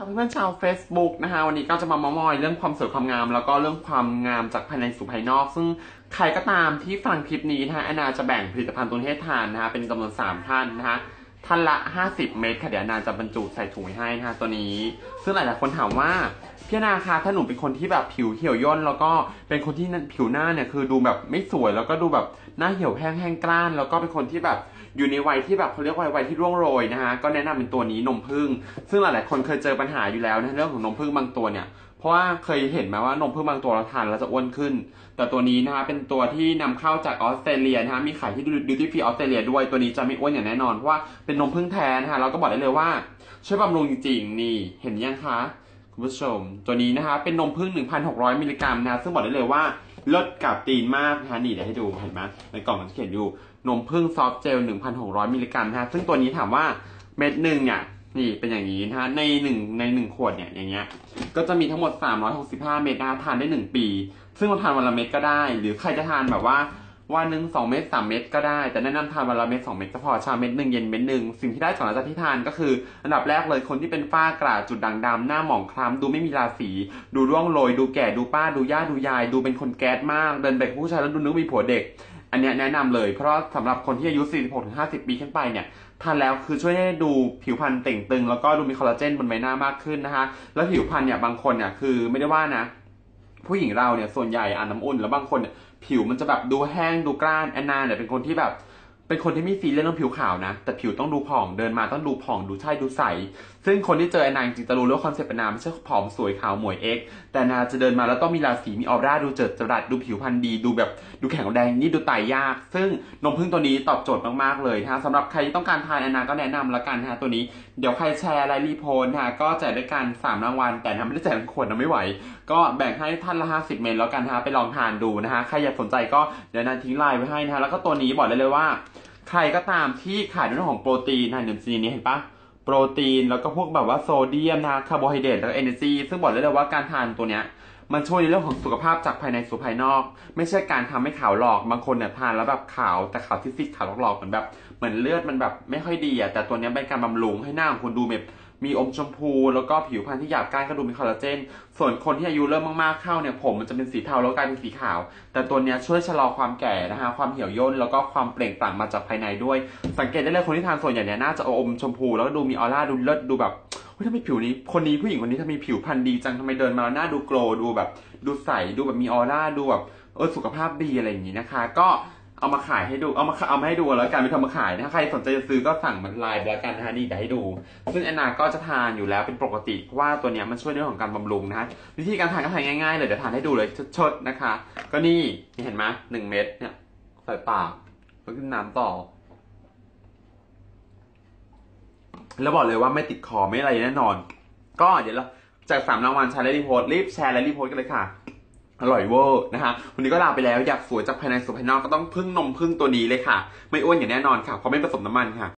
ค่ะเพื่อนๆชาว Facebook นะคะวันนี้ก็จะมามามอยเรื่องความสวยความงาม แล้วก็เรื่องความงามจากภายในสู่ภายนอก ซึ่งใครก็ตามที่ฟังคลิปนี้นะคะแอนนาจะแบ่งผลิตภัณฑ์ตัวนี้ให้ทานนะคะเป็นจำนวน 3 ท่านนะคะท่านละ 50 เม็ดค่ะเดี๋ยวแอนนาจะบรรจุใส่ถุงให้นะคะตัวนี้ ซึ่งหลายๆคนถามว่าพี่นนาคะถ้าหนูเป็นคนที่แบบผิวเหี่ยวย่นแล้วก็เป็นคนที่ผิวหน้าเนี่ยคือดูแบบไม่สวยแล้วก็ดูแบบหน้าเหี่ยวแห้งแห้งกร้าน แล้วก็เป็นคนที่แบบ อยู่ในวัยที่แบบเขาเรียกว่าวัยที่ร่วงโรยนะฮะก็แนะนำเป็นตัวนี้นมผึ้งซึ่งหลายๆคนเคยเจอปัญหาอยู่แล้วนะเรื่องของนมผึ้งบางตัวเนี่ยเพราะว่าเคยเห็นไหมว่านมผึ้งบางตัวเราทานแล้วจะอ้วนขึ้น แต่ตัวนี้นะคะเป็นตัวที่นำเข้าจากออสเตรเลียนะคะมีขายที่ duty free ออสเตรเลียด้วยตัวนี้จะไม่อ้วนอย่างแน่นอนเพราะว่าเป็นนมผึ้งแท้นะคะเราก็บอกได้เลยว่าช่วยบำรุงจริงๆนี่เห็นยังคะคุณผู้ชม ตัวนี้นะคะเป็นนมผึ้ง 1,600 มิลลิกรัมนะซึ่งบอกได้เลยว่า ลดกับตีนมากนะคะนี่เดี๋ยวให้ดูเห็นไหมในกล่องมันเขียนอยู่นมผึ้ง soft gel 1,600 มิลลิกรัมนะซึ่งตัวนี้ถามว่าเม็ดหนึ่งเนี่ยนี่เป็นอย่างนี้นะฮะในหนึ่งในหนึ่งขวดเนี่ยอย่างเงี้ยก็จะมีทั้งหมด 365 เม็ดนะทานได้ 1 ปี ซึ่งเราทานวันละเม็ดก็ได้ หรือใครจะทานแบบว่า วันหนึ่ง2เม็ด3เม็ดก็ได้ แต่แนะนำทานวันละเม็ด2เม็ดก็พอเชาเม็ดหนึ่งเย็นเม็ดหนึ่งสิ่งที่ได้จากหลังจากที่ทานก็คือ อันดับแรกเลยคนที่เป็นฝ้ากระจุดด่างดำหน้าหมองคล้ำดูไม่มีราศีดูร่วงโรยดูแก่ดูป้าดูย่าดูยาย ดูเป็นคนแก๊สมากเดินแบบผู้ชายแล้วดูนึกมีผัวเด็ก อันนี้แนะนำเลย เพราะสำหรับคนที่อายุ 46-50 ปีขึ้นไปเนี่ยทานแล้วคือช่วยให้ดูผิวพรรณเต่งตึง แล้วก็ดูมีคอลลาเจนบนใบหน้ามากขึ้นนะคะแล้วผิวพรรณเนี่ยบางคนเนี่ยคือไม่ได้ว่านะ ผู้หญิงเราเนี่ยส่วนใหญ่อาบน้ำอุ่นแล้วบางคนเนี่ยผิวมันจะแบบดูแห้งดูกร้านแอนนาเนี่ยเป็นคนที่แบบ เป็นคนที่ไม่ซีเรียสเรื่องผิวขาวนะ แต่ผิวต้องดูผ่องเดินมาต้องดูผ่องดูใช่ดูใส ซึ่งคนที่เจอแอนนาจริงจะรู้เลยว่า concept แอนนาไม่ใช่ผอมสวยขาวหมวยเอ็กซ์แต่แอนนาจะเดินมาแล้วต้องมีราศีมีออร่าดูเจิดจรัสดูผิวพรรณดีดูแบบดูแข็งแรงนี่ดูตายยาก ซึ่งนมผึ้งตัวนี้ตอบโจทย์มากๆเลยนะสำหรับใครที่ต้องการทานแอนนาก็แนะนำละกันนะตัวนี้เดี๋ยวใครแชร์อะไร repost นะก็แจกด้วยกัน3รางวัลแต่นะไม่ได้แจกขวดนะไม่ไหว ก็แบ่งให้ท่านละ50 เม็ดแล้วกันนะไปลองทานดูนะฮะใครอยากสนใจก็เดี๋ยวแอนทิ้งไลน์ไว้ให้นะแล้วก็ตัวนี้บอกได้เลยว่า ใครก็ตามที่ขาดในเรื่องของโปรตีนนะเดี๋ยวซีนี้เห็นปะโปรตีนแล้วก็พวกแบบว่าโซเดียมนะคาร์โบไฮเดรตแล้วก็เอเนจีซึ่งบอกได้เลยว่าการทานตัวเนี้ยมันช่วยในเรื่องของสุขภาพจากภายในสู่ภายนอก ไม่ใช่การทำให้ขาวหลอกบางคนเนี่ยทานแล้วแบบขาวแต่ขาวที่ซีดขาวหลอกๆเหมือนแบบเหมือนเลือดมันแบบไม่ค่อยดีอะแต่ตัวเนี้ยเป็นการบำรุงให้หน้าของคุณดูแบบ มีอมชมพู แล้วก็ผิวพรรณที่หยาบกร้านก็ดูมีคอลลาเจน ส่วนคนที่อายุเริ่มมากๆเข้าเนี่ยผมมันจะเป็นสีเทาแล้วกลายเป็นสีขาว แต่ตัวเนี้ยช่วยชะลอความแก่นะฮะความเหี่ยวย่นแล้วก็ความเปล่งปลั่งมาจากภายในด้วย สังเกตได้เลยคนที่ทานส่วนใหญ่เนี่ยน่าจะอมชมพู แล้วก็ดูมีออร่าดูเลิศดูแบบเฮ้ยทำไมผิวนี้คนนี้ผู้หญิงคนนี้ทำไมผิวพรรณดีจังทำไมเดินมาแล้วหน้าดูโกลดูแบบ ดูใสดูแบบมีออร่าดูแบบเออสุขภาพดีอะไรอย่างนี้นะคะ ก็ เอามาขายให้ดู เอามาเอามาให้ดูแล้วกันไปทำมาขายนะใครสนใจจะซื้อก็สั่งมันไลน์แล้วกันนะฮะนี่เดี๋ยวให้ดู ซึ่งแอนนาก็จะทานอยู่แล้วเป็นปกติเพราะว่าตัวเนี้ยมันช่วยเรื่องของการบำรุงนะฮะวิธีการทานก็ทานง่ายๆเลยเดี๋ยวทานให้ดูเลยชดๆนะคะ ก็นี่เห็นไหมหนึ่งเม็ดเนี่ยใส่ปากแล้วกินน้ำต่อ แล้วบอกเลยว่าไม่ติดคอไม่อะไรแน่นอน ก็เดี๋ยวเราจากสามรางวัลแชร์และรีโพสต์รีบแชร์และรีโพสต์กันเลยค่ะ อร่อยเวอร์นะคะวันนี้ก็ลาไปแล้วอยากสวยจากภายในสู่ภายนอกก็ต้องพึ่งนมพึ่งตัวนี้เลยค่ะ ไม่อ้วนอย่างแน่นอนค่ะเพราะไม่ผสมน้ำมันค่ะ